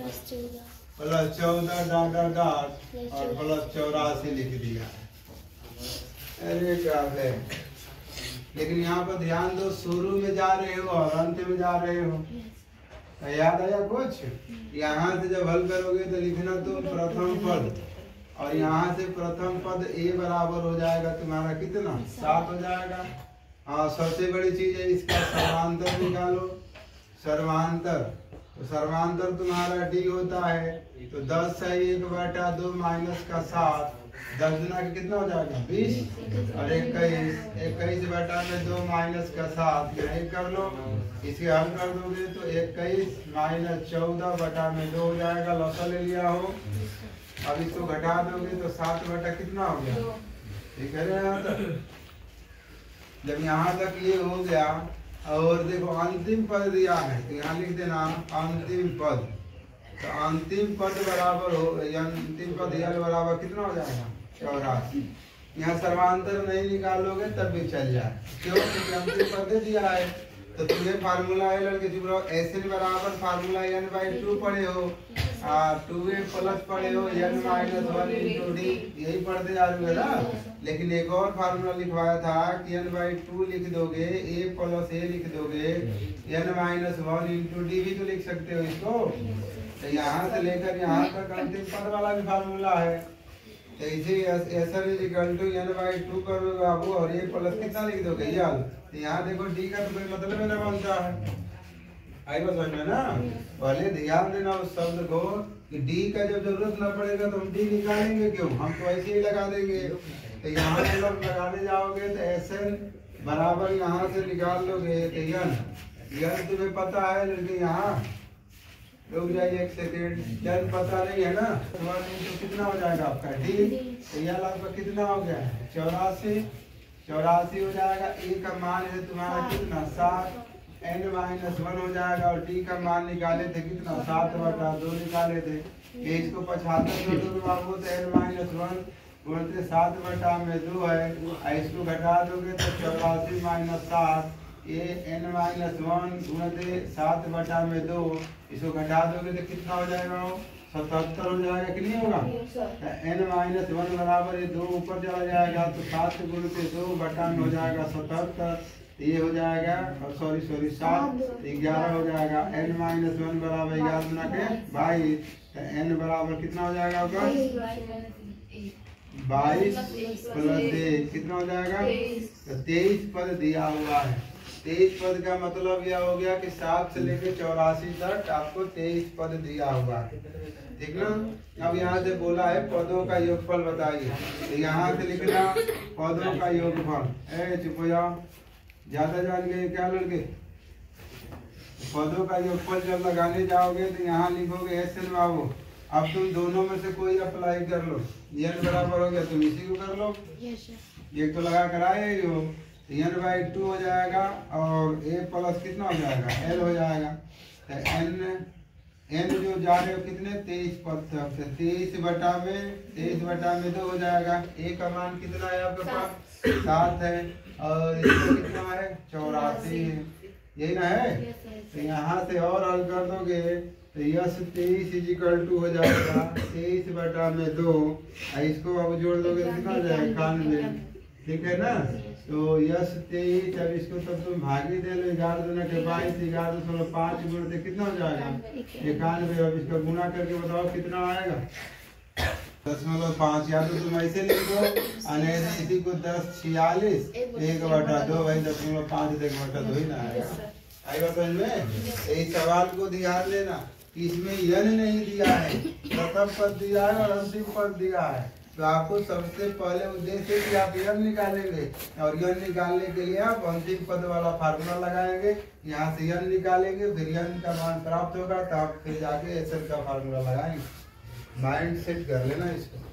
Plus चौदह dot dot और plus चौरासी लिख दिया। अरे क्या है लेकिन यहाँ पर ध्यान दो शुरू में जा रहे हो और अंत में जा रहे हो। तो याद आया कुछ? यहाँ से जब हल करोगे तो लिखना तुम प्रथम पद। और यहाँ से प्रथम पद ए बराबर हो जाएगा तुम्हारा कितना? सात हो जाएगा। हाँ सबसे बड़ी चीज़ है इसका सर्वांतर निकालो। सर्वांतर। तो सर्वांतर तुम्हारा डी होता है तो दस है एक बटा दो माइनस का सात। दस गुना का कितना हो जाएगा? बीस? और इक्कीस इक्कीस बटा में दो माइनस का सात, यही कर लो। इसे हल कर दोगे तो इक्कीस माइनस चौदह बटा में दो हो जाएगा लौसा ले लिया हो। अब इसको घटा दोगे तो सात बटा कितना हो गया? ठीक है जब यहाँ तक ये हो गया और देखो अंतिम पद दिया है तो यहाँ लिख देना अंतिम पद। तो अंतिम पद बराबर हो अंतिम पद यल बराबर कितना हो जाएगा? चौरासी। यहाँ सर्वांतर नहीं निकालोगे, तब भी चल जाए क्यों? क्योंकि अंतिम पद दे दिया है। तो तुम्हें फार्मूला रहो एस एन बराबर फार्मूला एन बाई टू पढ़े हो। यही पढ़ते जा रहे ना लेकिन एक और फार्मूला लिखवाया था कि एन बाई टू लिख दोगे ए प्लस ए लिख दोगे N minus one into D भी तो लिख सकते हो इसको तो यहाँ से लेकर यहाँ तक अंतिम पद वाला भी फार्मूला है तो इसे is equal to N by two करोगे बाबू और ए प्लस कितना लिख दोगे यार यहाँ देखो डी का तो मतलब ही ना बनता है आई बात समझ में ना? पहले ध्यान देना उस शब्द को कि डी का जब ज़रूरत न पड़ेगा तो हम डी निकालेंगे क्यों? हम तो ऐसे ही लगा देंगे। तो यहाँ से जब लगाने जाओगे तो एस एन बराबर यहाँ से निकाल लोगे। तो यन यन तुम्हें पता है लेकिन यहाँ रुक जाइए एक सेकेंड। यन पता नहीं है ना? वन इंटू कितना हो जाएगा आपका? डी तो यन आपका कितना हो गया? चौरासी। चौरासी हो जाएगा। ए का मान है तुम्हारा कितना? सात। एन माइनस वन हो जाएगा और डी का मान निकाले थे कितना? सात बटा दो निकाले थे। ये इसको पचहत्तर कर दोगे बाबू तो एन माइनस वन बोलते सात बटा में दो है। इसको घटा दोगे तो चौरासी माइनस सात ये एन माइनस वन गुणते सात बटा में दो। इसको घटा दोगे तो कितना हो जाएगा? वो सतहत्तर हो जाएगा कि नहीं होगा? एन माइनस वन बराबर ये दो ऊपर चला जाएगा तो सात गुण दो बटा में हो जाएगा सतहत्तर। ये हो जाएगा और सॉरी सॉरी सात ग्यारह हो जाएगा एन माइनस वन बराबर ग्यारह गुना के बाईस। तो एन बराबर कितना हो जाएगा होगा बाईस प्लस एक कितना हो जाएगा? तो तेईस पद दिया हुआ है। तेईस पद का मतलब यह हो गया कि सात से लेकर चौरासी तक आपको तेईस पद दिया हुआ है। ठीक ना? अब यहाँ से बोला है पदों का योगफल बताइए। तो यहाँ से लिखना पदों का योगफल। ए चुप हो जाओ। ज़्यादा जान गए क्या लड़के? पदों का योगफल जब लगाने जाओगे तो यहाँ लिखोगे एस एन बाबू अब तुम दोनों में से कोई अप्लाई कर लो। एन बराबर हो गया तुम इसी को कर लो। एक तो लगा कर आए ही हो एन बाई टू हो जाएगा और ए प्लस कितना हो जाएगा? एल हो जाएगा। तो एन एन जो जा रहे हो कितने? तेईस पद तक तो तेईस बटा में तेईस बटा में दो हो जाएगा। ए का मान कितना है आपके पास? सात। है। और इसका कितना है चौरासी है। यही ना है? तो यहाँ से और हल कर दोगे तो यस तेईस इजिकल टू हो जाएगा। तेईस बटा में दो। इसको अब जोड़ दोगे तो कितना जाएगा? इक्यानवे। ठीक है ना? तो यस तेईस अब इसको तब तुम भागी दे लो ग्यारह दुना के बाईस ग्यारह दशमलव पाँच गुण से कितना हो जाएगा? इक्यानवे अब इसका गुना करके बताओ कितना आएगा? दशमलव पाँच या तो तुम ऐसे लिख दो इसी को दस छियालीस एक बटा दो भाई दशमलव पाँच एक बटा दो ही ना आएगा। आई बात समझ में? इस सवाल को ध्यान देना कि इसमें यन नहीं दिया है प्रथम पद दिया है और अंतिम पद दिया है। तो आपको सबसे पहले उद्देश्य कि आप यन निकालेंगे और यन निकालने के लिए आप अंतिम पद वाला फार्मूला लगाएँगे। यहाँ से यन निकालेंगे, फिर यन का मान प्राप्त होगा तो आप फिर जाके एस का फार्मूला लगाएँगे। माइंड सेट कर लेना इसको।